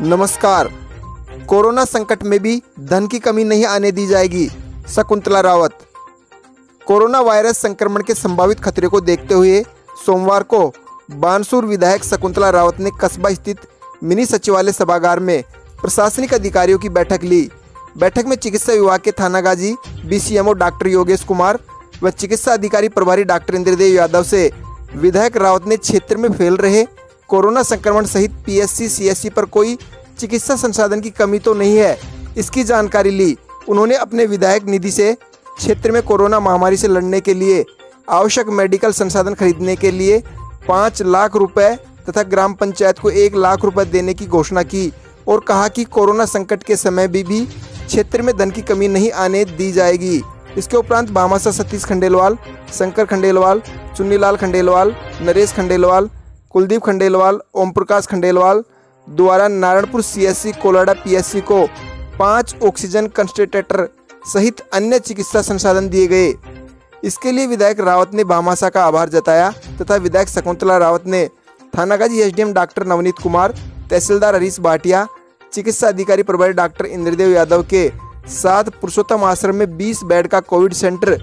नमस्कार। कोरोना संकट में भी धन की कमी नहीं आने दी जाएगी, शकुंतला रावत। कोरोना वायरस संक्रमण के संभावित खतरे को देखते हुए सोमवार को बानसूर विधायक शकुंतला रावत ने कस्बा स्थित मिनी सचिवालय सभागार में प्रशासनिक अधिकारियों की बैठक ली। बैठक में चिकित्सा विभाग के थानागाजी, बीसीएमओ डॉक्टर योगेश कुमार व चिकित्सा अधिकारी प्रभारी डॉक्टर इंद्रदेव यादव से विधायक रावत ने क्षेत्र में फैल रहे कोरोना संक्रमण सहित पीएससी सीएससी पर कोई चिकित्सा संसाधन की कमी तो नहीं है इसकी जानकारी ली। उन्होंने अपने विधायक निधि से क्षेत्र में कोरोना महामारी से लड़ने के लिए आवश्यक मेडिकल संसाधन खरीदने के लिए पाँच लाख रुपए तथा ग्राम पंचायत को एक लाख रुपए देने की घोषणा की और कहा कि कोरोना संकट के समय भी, भी क्षेत्र में धन की कमी नहीं आने दी जाएगी। इसके उपरांत भामासा सतीश खंडेलवाल शंकर खंडेलवाल चुन्नीलाल खंडेलवाल नरेश खंडेलवाल कुलदीप खंडेलवाल ओम प्रकाश खंडेलवाल द्वारा नारायणपुर सीएससी कोलाडा पीएससी को पाँच ऑक्सीजन कंसंट्रेटर सहित अन्य चिकित्सा संसाधन दिए गए। इसके लिए विधायक रावत ने भामासा का आभार जताया तथा विधायक शकुंतला रावत ने थानागाजी एसडीएम डॉक्टर नवनीत कुमार, तहसीलदार हरीश भाटिया, चिकित्सा अधिकारी प्रभारी डॉक्टर इंद्रदेव यादव के साथ पुरुषोत्तम आश्रम में 20 बेड का कोविड सेंटर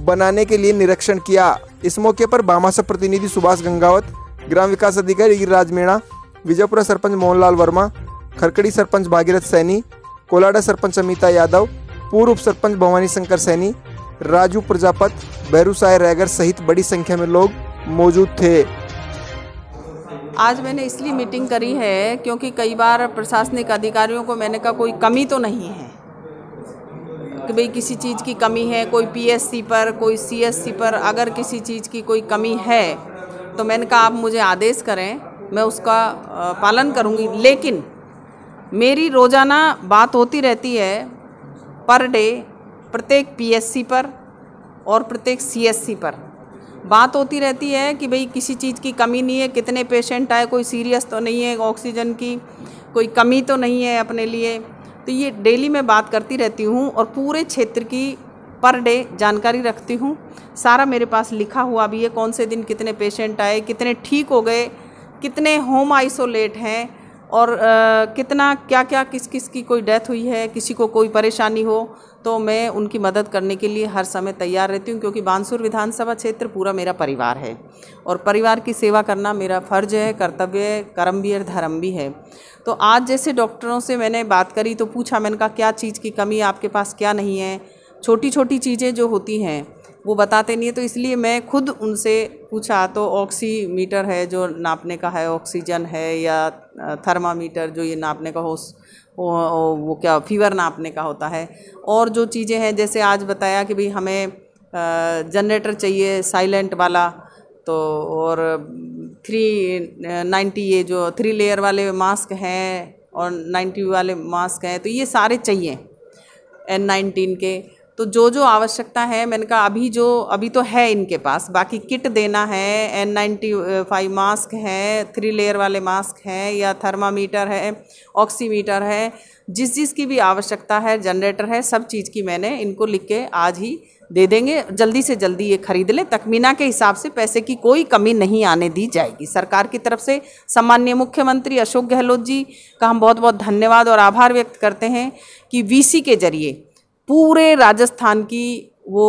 बनाने के लिए निरीक्षण किया। इस मौके पर बामासा प्रतिनिधि सुभाष गंगावत ग्राम विकास अधिकारी गिरिराज मीणा, विजयपुरा सरपंच मोहनलाल वर्मा, खरकड़ी सरपंच भागीरथ सैनी, कोलाडा सरपंच अमिता यादव, पूर्व उप सरपंच भवानी शंकर सैनी, राजू प्रजापत बैरूसाय रैगर सहित बड़ी संख्या में लोग मौजूद थे। आज मैंने इसलिए मीटिंग करी है क्योंकि कई बार प्रशासनिक अधिकारियों को मैंने कहा कोई कमी तो नहीं है। कि भाई किसी चीज़ की कमी है, कोई पीएससी पर, कोई सीएससी पर, अगर किसी चीज़ की कोई कमी है तो मैंने कहा, आप मुझे आदेश करें, मैं उसका पालन करूँगी। लेकिन मेरी रोज़ाना बात होती रहती है पर डे, प्रत्येक पीएससी पर और प्रत्येक सीएससी पर। बात होती रहती है कि भाई, किसी चीज़ की कमी नहीं है, कितने पेशेंट आए, कोई सीरियस तो नहीं है ऑक्सीजन की, कोई कमी तो नहीं है अपने लिए। तो ये डेली मैं बात करती रहती हूँ और पूरे क्षेत्र की पर डे जानकारी रखती हूँ। सारा मेरे पास लिखा हुआ भी है कौन से दिन कितने पेशेंट आए कितने ठीक हो गए कितने होम आइसोलेट हैं और आ, कितना क्या क्या किस किस की कोई डेथ हुई है किसी को कोई परेशानी हो तो मैं उनकी मदद करने के लिए हर समय तैयार रहती हूँ क्योंकि बांसुर विधानसभा क्षेत्र पूरा मेरा परिवार है और परिवार की सेवा करना मेरा फ़र्ज़ है कर्तव्य है कर्म भी है धर्म भी है। तो आज जैसे डॉक्टरों से मैंने बात करी तो पूछा मैंने कहा क्या चीज़ की कमी आपके पास क्या नहीं है? छोटी छोटी चीज़ें जो होती हैं वो बताते नहीं है तो इसलिए मैं खुद उनसे पूछा तो ऑक्सीमीटर है जो नापने का है ऑक्सीजन है या थर्मामीटर जो ये नापने का हो वो, वो क्या फीवर नापने का होता है। और जो चीज़ें हैं जैसे आज बताया कि भाई हमें जनरेटर चाहिए साइलेंट वाला तो और थ्री नाइन्टी ये जो थ्री लेयर वाले मास्क हैं और नाइन्टी वाले मास्क हैं तो ये सारे चाहिए एन नाइनटीन के। तो जो जो आवश्यकता है, मैंने कहा अभी जो, अभी तो है इनके पास। बाकी किट देना है एन नाइन्टी फाइव मास्क है थ्री लेयर वाले मास्क हैं, या थर्मामीटर है ऑक्सीमीटर है, जिस जिस की भी आवश्यकता है जनरेटर है, सब चीज़ की मैंने इनको लिख के आज ही दे देंगे। जल्दी से जल्दी ये खरीद लें। तकमीना के हिसाब से पैसे की कोई कमी नहीं आने दी जाएगी। सरकार की तरफ़ से सम्माननीय मुख्यमंत्री अशोक गहलोत जी का हम बहुत बहुत धन्यवाद और आभार व्यक्त करते हैं कि वीसी के ज़रिए पूरे राजस्थान की वो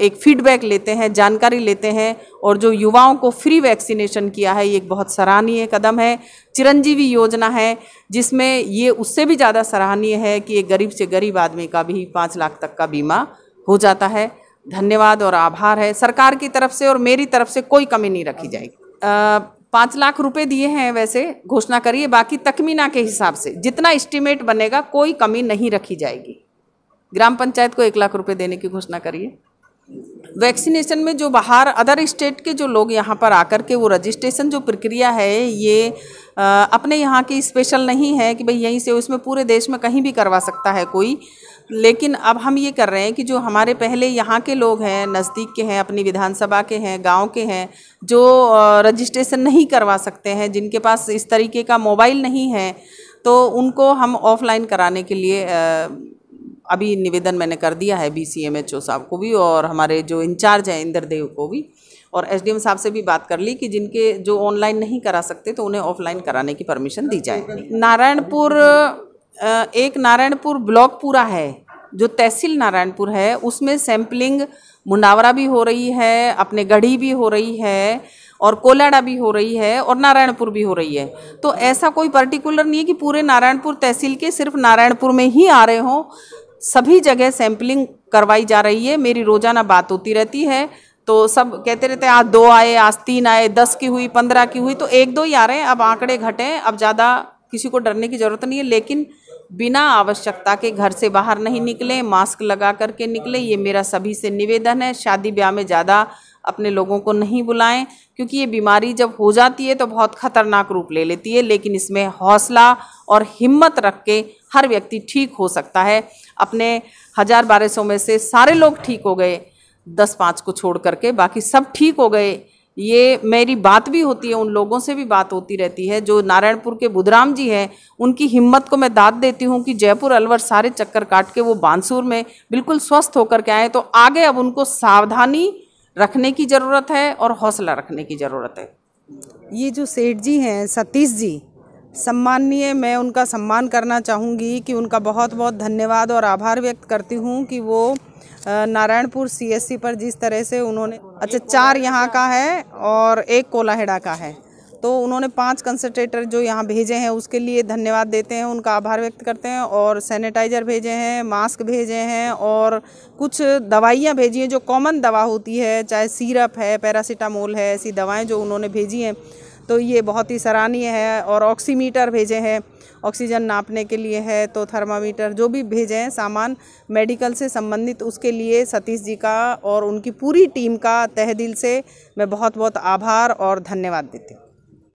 एक फीडबैक लेते हैं, जानकारी लेते हैं और जो युवाओं को फ्री वैक्सीनेशन किया है, ये एक बहुत सराहनीय कदम है। चिरंजीवी योजना है, जिसमें ये उससे भी ज़्यादा सराहनीय है कि एक गरीब से गरीब आदमी का भी पाँच लाख तक का बीमा हो जाता है। धन्यवाद और आभार है। सरकार की तरफ़ से और मेरी तरफ़ से कोई कमी नहीं रखी जाएगी। पाँच लाख रुपए दिए हैं वैसे, घोषणा करिए, बाकी तकमीना के हिसाब से जितना इस्टीमेट बनेगा, कोई कमी नहीं रखी जाएगी। ग्राम पंचायत को एक लाख रुपए देने की घोषणा करिए वैक्सीनेशन में जो बाहर अदर स्टेट के जो लोग यहाँ पर आकर के वो रजिस्ट्रेशन जो प्रक्रिया है ये आ, अपने यहाँ की स्पेशल नहीं है कि भाई यहीं से उसमें पूरे देश में कहीं भी करवा सकता है कोई। लेकिन अब हम ये कर रहे हैं कि जो हमारे पहले यहाँ के लोग हैं नज़दीक के हैं अपनी विधानसभा के हैं गाँव के हैं जो रजिस्ट्रेशन नहीं करवा सकते हैं जिनके पास इस तरीके का मोबाइल नहीं है तो उनको हम ऑफलाइन कराने के लिए अभी निवेदन मैंने कर दिया है B C M H O साहब को भी और हमारे जो इंचार्ज हैं इंद्रदेव को भी। और एसडीएम साहब से भी बात कर ली कि जिनके जो ऑनलाइन नहीं करा सकते तो उन्हें ऑफलाइन कराने की परमिशन दी जाए। नारायणपुर एक नारायणपुर ब्लॉक पूरा है, जो तहसील नारायणपुर है, उसमें सैम्पलिंग मुंडावरा भी हो रही है, अपने गढ़ी भी हो रही है, और कोलाडा भी हो रही है, और नारायणपुर भी हो रही है। तो ऐसा कोई पर्टिकुलर नहीं है कि पूरे नारायणपुर तहसील के सिर्फ़ नारायणपुर में ही आ रहे हों। सभी जगह सैंपलिंग करवाई जा रही है। मेरी रोज़ाना बात होती रहती है। तो सब कहते रहते हैं, आज दो आए, आज तीन आए, दस की हुई, पंद्रह की हुई। तो एक दो ही आ रहे हैं। अब आंकड़े घटे अब ज़्यादा किसी को डरने की ज़रूरत नहीं है। लेकिन बिना आवश्यकता के घर से बाहर नहीं निकले, मास्क लगा करके निकले, ये मेरा सभी से निवेदन है। शादी ब्याह में ज़्यादा अपने लोगों को नहीं बुलाएँ, क्योंकि ये बीमारी जब हो जाती है तो बहुत खतरनाक रूप ले लेती है, लेकिन इसमें हौसला और हिम्मत रख के हर व्यक्ति ठीक हो सकता है। अपने हज़ार बारह सौ में से सारे लोग ठीक हो गए, दस पाँच को छोड़ करके बाकी सब ठीक हो गए। ये मेरी बात भी होती है, उन लोगों से भी बात होती रहती है, जो नारायणपुर के बुधराम जी हैं, उनकी हिम्मत को मैं दाद देती हूँ कि जयपुर, अलवर सारे चक्कर काट के वो बांसुर में बिल्कुल स्वस्थ होकर के आए तो आगे अब उनको सावधानी रखने की ज़रूरत है और हौसला रखने की ज़रूरत है। ये जो सेठ जी हैं, सतीश जी, सम्माननीय, मैं उनका सम्मान करना चाहूँगी कि उनका बहुत बहुत धन्यवाद और आभार व्यक्त करती हूँ कि वो नारायणपुर सीएससी पर जिस तरह से उन्होंने अच्छा चार यहाँ का है और एक कोलाहेड़ा का है। तो उन्होंने पाँच कंसनट्रेटर जो यहाँ भेजे हैं, उसके लिए धन्यवाद देते हैं, उनका आभार व्यक्त करते हैं और सैनिटाइज़र भेजे हैं मास्क भेजे हैं और कुछ दवाइयाँ भेजी हैं जो कॉमन दवा होती है, चाहे सीरप है पैरासीटामोल है, ऐसी दवाएँ जो उन्होंने भेजी हैं। तो ये बहुत ही सराहनीय है और ऑक्सीमीटर भेजे हैं ऑक्सीजन नापने के लिए है तो थर्मामीटर जो भी भेजे हैं, सामान मेडिकल से संबंधित, उसके लिए सतीश जी का और उनकी पूरी टीम का तहे दिल से मैं बहुत बहुत आभार और धन्यवाद देती हूँ।